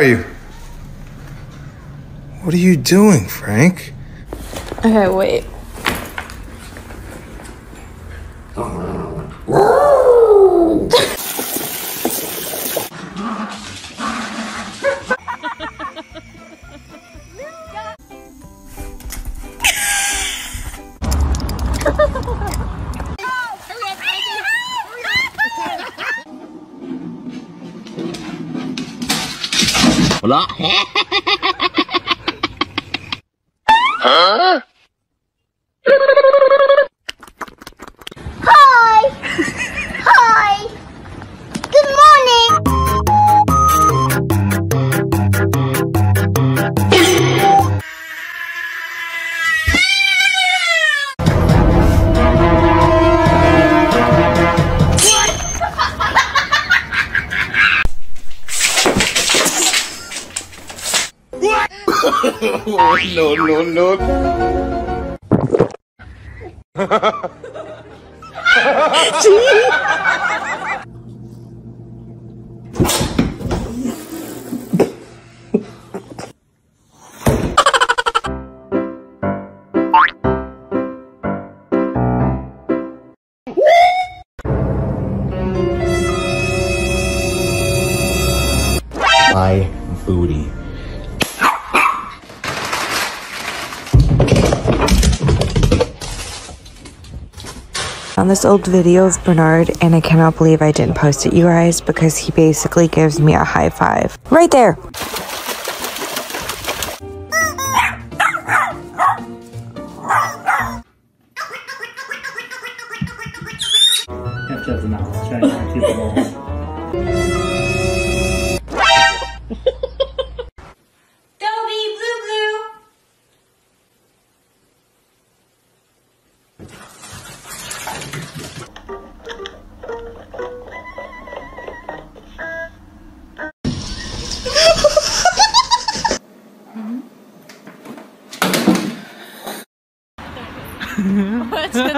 are you? What are you doing, Frank? Okay, wait. 好了。no, no, no. My on this old video of Bernard, and I cannot believe I didn't post it, you guys, because he basically gives me a high five. Right there!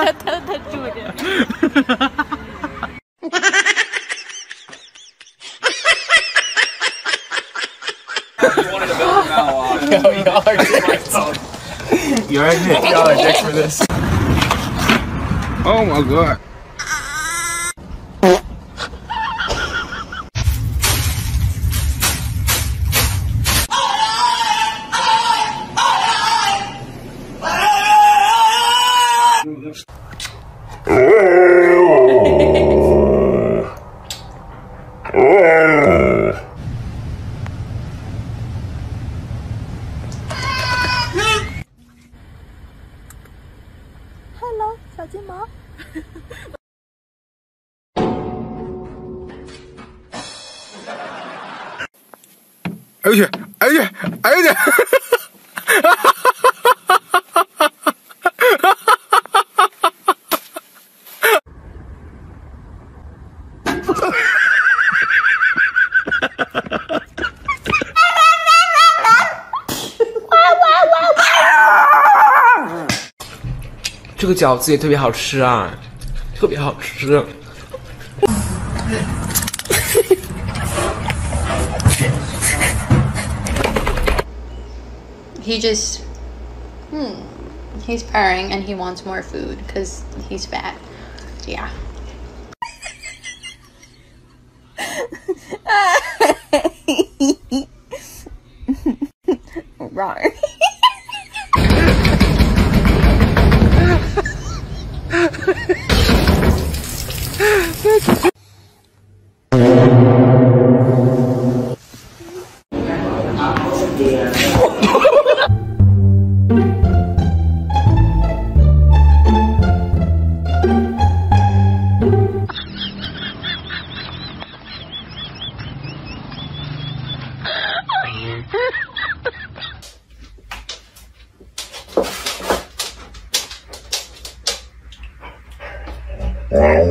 You're right Y'all are dicks. You are dicks for this. Oh my god. 哎呦，我去，哎呦，去，哎呦，我去。这个饺子也特别好吃啊，特别好吃。 He just, hmm, he's purring and he wants more food because he's fat. Yeah. Rawr.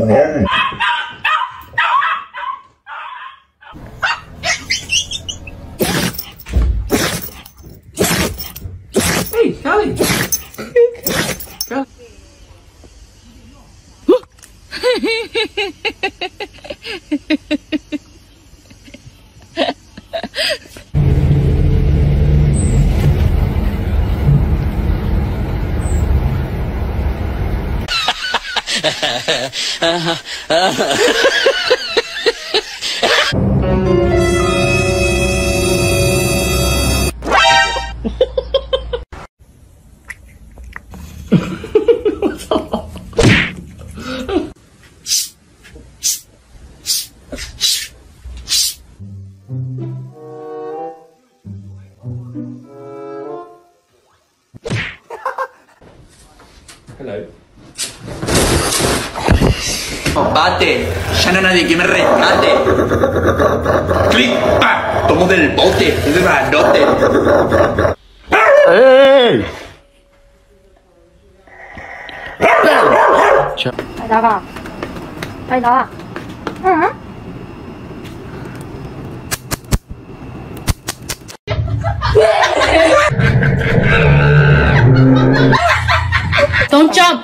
mulher Hello. Combate, ya no hay nadie que me rescate. Clic, pa, tomo del bote, es granote. 빨리 나가. 빨리 나와. 응? Don't jump.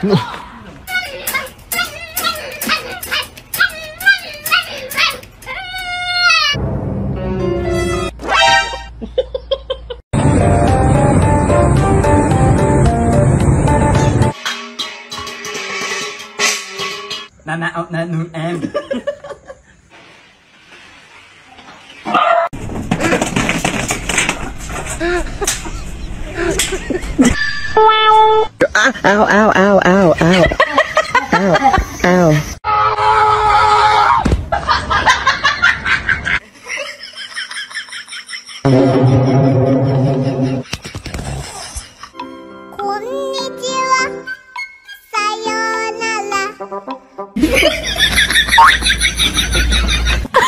nè nè nè Ow, ow, ow, ow, ow. Ow, ow. konnichiwa. Sayonara.